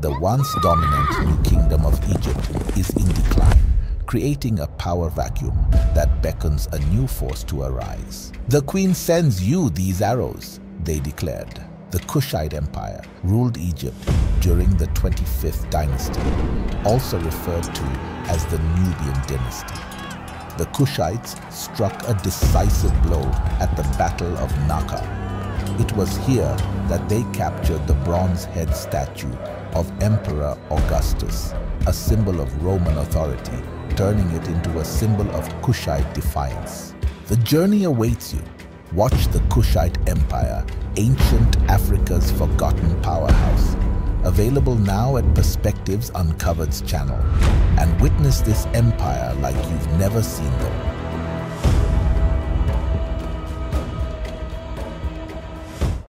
The once dominant new kingdom of Egypt is in decline, creating a power vacuum that beckons a new force to arise. The queen sends you these arrows, they declared. The Kushite Empire ruled Egypt during the 25th dynasty, also referred to as the Nubian dynasty. The Kushites struck a decisive blow at the Battle of Naka. It was here that they captured the bronze head statue of Emperor Augustus, a symbol of Roman authority, turning it into a symbol of Kushite defiance. The journey awaits you. Watch the Kushite Empire, ancient Africa's forgotten powerhouse. Available now at Perspectives Uncovered's channel. And witness this empire like you've never seen them.